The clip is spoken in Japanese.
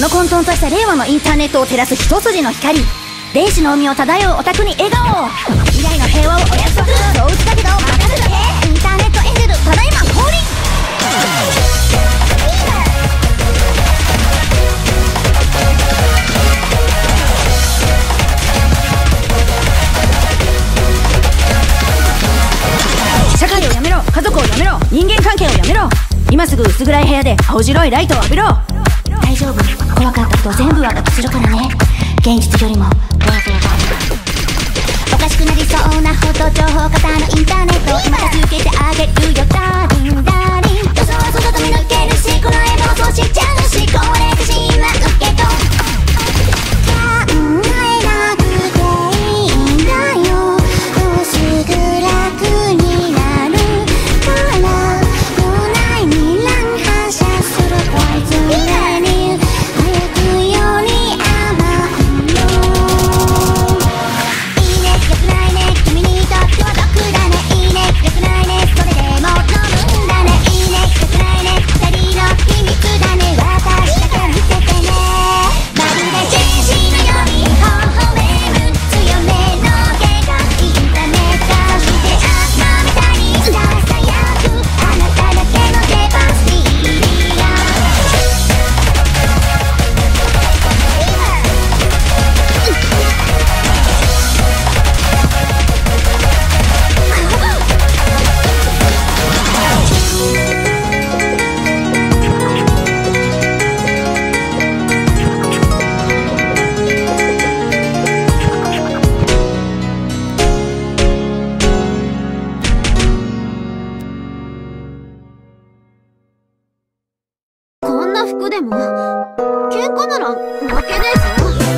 この混沌とした令和のインターネットを照らす一筋の光。電子の海を漂うオタクに笑顔。未来の平和をお約束そう打ちだけど任せてインターネットエンジェルただいま降臨社会をやめろ家族をやめろ人間関係をやめろ今すぐ薄暗い部屋で青白いライトを浴びろ大丈夫。怖かったこと全部私するからね。現実よりも。おかしくなりそうなほどな服でも喧嘩なら負けねえぞ。